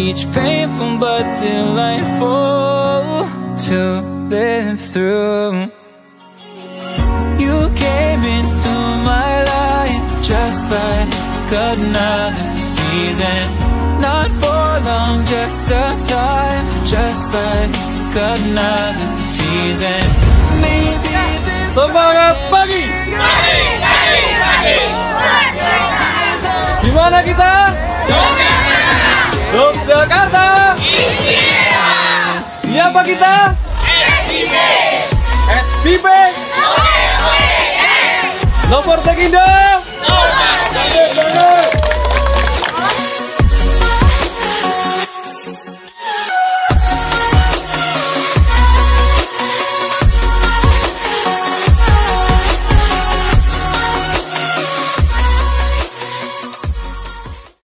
Each painful but delightful to live through. You came into my life just like another season. Not for long, just a time, just like another season. Maybe this Semangat pagi. Gimana kita? Yogyakarta Siapa kita? SBB SBB Nomor Tekindo Nomor Tekindo